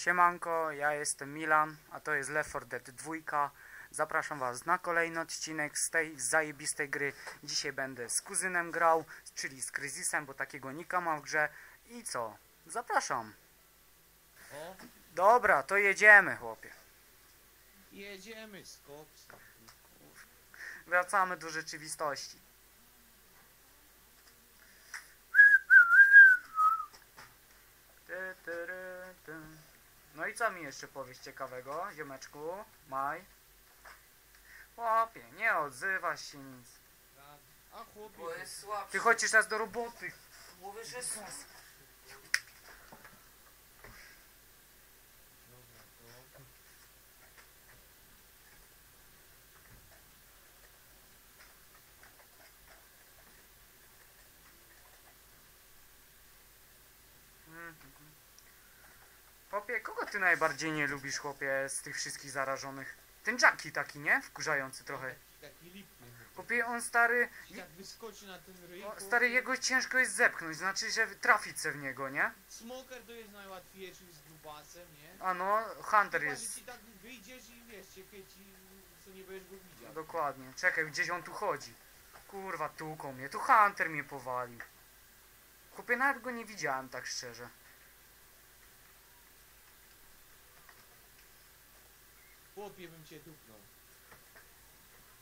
Siemanko, ja jestem Milan, a to jest Left 4 Dead 2. Zapraszam Was na kolejny odcinek z tej zajebistej gry. Dzisiaj będę z kuzynem grał, czyli z Crysisem, bo takiego nika mam w grze. I co? Zapraszam. Dobra, to jedziemy, chłopie. jedziemy z koksem. Wracamy do rzeczywistości. Ty, ty, ry, ty. No i co mi jeszcze powiesz ciekawego, ziomeczku? Maj? Chłopie, nie odzywasz się nic. A chłopie. Ty chodzisz raz do roboty. Mówię, że Chłopie, kogo ty najbardziej nie lubisz, chłopie, z tych wszystkich zarażonych? Ten Jackie taki, nie? Wkurzający trochę. Taki, taki lipny. Chłopie, on stary... I tak wyskoczy na ten ryj. O, stary, jego ciężko jest zepchnąć, znaczy, że trafić se w niego, nie? Smoker to jest najłatwiejszy z grubasem, nie? A no, Hunter Chyba, że jest... ci tak wyjdziesz i wiesz, ciebie ci, co nie będziesz go widział. Dokładnie. Czekaj, gdzieś on tu chodzi. Kurwa, tuką mnie. Tu Hunter mnie powalił. Chłopie, nawet go nie widziałem, tak szczerze. Chłopie bym cię dupnął.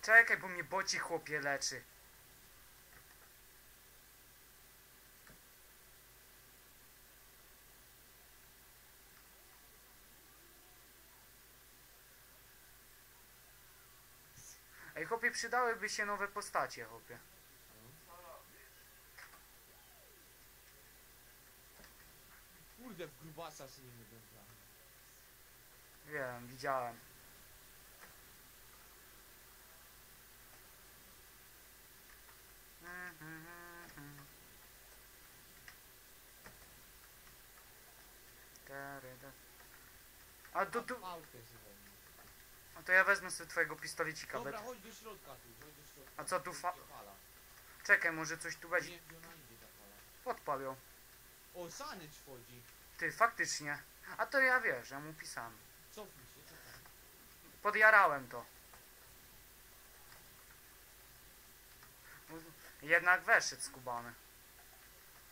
Czekaj, bo mnie boci chłopie leczy. Ej, chłopie, przydałyby się nowe postacie, chłopie. Kurde, w grubasa się nie grać. Wiem, widziałem. A to tu, Pałkę a to ja wezmę sobie twojego pistolecika. Dobra, bet- chodź do środka tu, chodź do środka. A co tu fa- fala? Czekaj, może coś tu Nie będzie. wiem, gdzie ona idzie ta fala. Podpal ją. O, Sanycz wchodzi. Ty, faktycznie. A to ja wiesz, ja mu pisałem. Cofnij się, cofnij. Podjarałem to. Jednak weszedł skubany.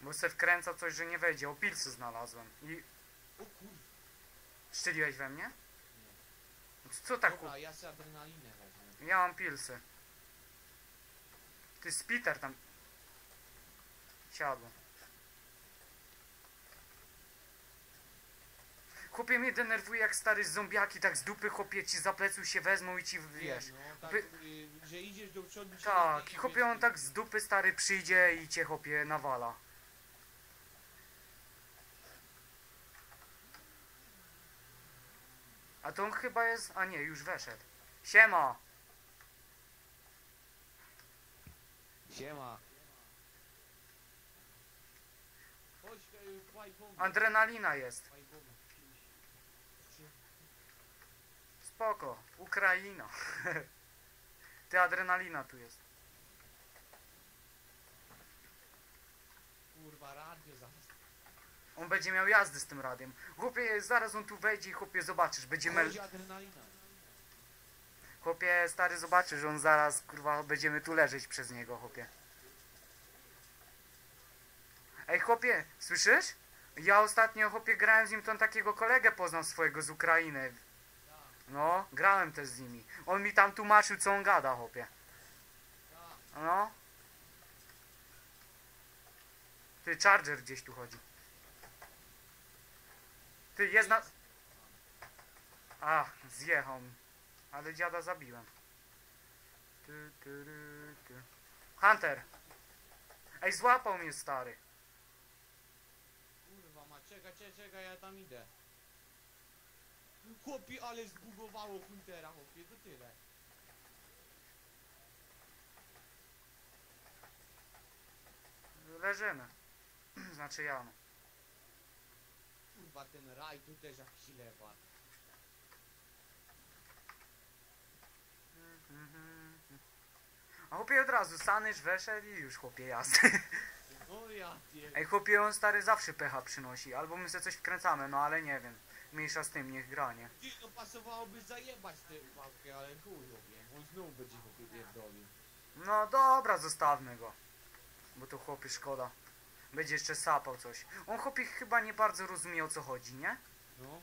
Bo se wkręca coś, że nie wejdzie. O pilsy znalazłem. I O kurwa. Szczeliłeś we mnie? Co tak? Dobra, ja sobie adrenalinę wezmę. Ja mam pilsy. Ty Spiter tam. Siadło. Chłopie mnie denerwuje jak stary zombiaki, tak z dupy chłopie ci za plecu się wezmą i ci wiesz. No, tak, wy- y, że idziesz do przodu Tak, i chłopie on tak z dupy stary przyjdzie i cię chłopie nawala. A to on chyba jest. A nie, już weszedł. Siema! Siema. Adrenalina jest. Spoko. Ukraina. Ty adrenalina tu jest. Kurwa, radio zaraz. On będzie miał jazdy z tym radiem. Chłopie, zaraz on tu wejdzie i chłopie zobaczysz. Będzie mel... Chłopie, stary zobaczysz, że on zaraz, kurwa, będziemy tu leżeć przez niego, chłopie. Ej, chłopie, słyszysz? Ja ostatnio, chłopie, grałem z nim, to on takiego kolegę poznał swojego z Ukrainy. No, grałem też z nimi. On mi tam tłumaczył, co on gada, chłopie. No. Ty, Charger gdzieś tu chodzi. Ty, jest na... Ach, zjechał mi. Ale dziada zabiłem. Ty, ty, ty. Hunter! Ej, złapał mnie stary. Kurwa, ma czekaj, czekaj, czekaj, ja tam idę. Chłopie, ale zbugowało Huntera, chłopie, to tyle. Leżymy. Znaczy ja no. Kurwa, ten raj tu też jak silewa. A chłopie od razu, Sanysz weszedł i już chłopie jazdy. No ja pier... Ej chłopie, on stary zawsze pecha przynosi. Albo my sobie coś wkręcamy, no ale nie wiem. Mniejsza z tym, niech gra, nie? Ty, no pasowałoby zajebać tę łapkę, ale robię. On znów będzie chłopie pierdolił. No dobra, zostawmy go. Bo to chłopie szkoda. Będzie jeszcze sapał coś. On chłopie chyba nie bardzo rozumie o co chodzi, nie? No.